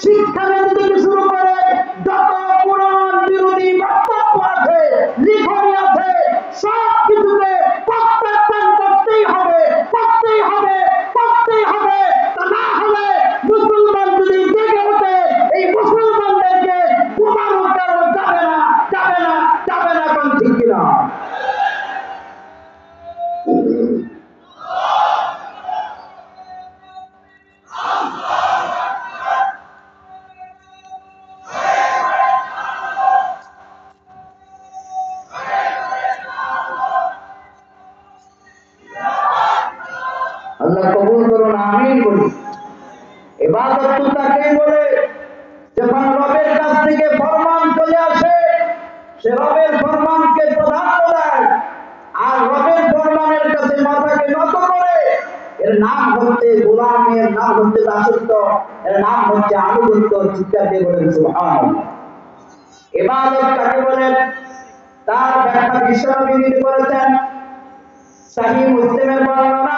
শিক্ষানীতি আল্লাহ কবুল করুন, আমিন বলি। এবাদত তো বলে, যখন রবের কাছ থেকে ফরমান চলে আসে, সে রবের ফরমানকে আর রবের ফরমানের কাছে মাথাকে নত করে, এর নাম হচ্ছে গোলামি, এর নাম হচ্ছে দাসত্ব, এর নাম হচ্ছে আনুগত্য চিৎকার দিয়ে বলেন সুবহানাল্লাহ। এবাদত বলেন তার ব্যাখ্যা বিশ্বনবী করেছেন। সাহি মুসলিমের বর্ণনা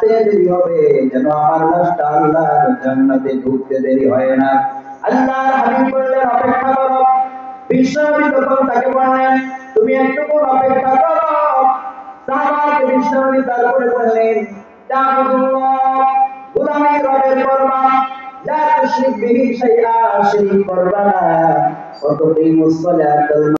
রাখতে দেরি হবে, যেন আমার লাশটা আল্লাহর জান্নাতে ঢুকতে দেরি হয় না। আল্লাহর হাবিব বললেন, অপেক্ষা করো। বিশ্বনবী তখন তাকে বললেন, তুমি একটুকুন অপেক্ষা করো। সাহাবাকে বিশ্বনবী তারপরে বললেন, তাবুদুল্লাহ গোলামি করবা না ওয়া তুকিমুস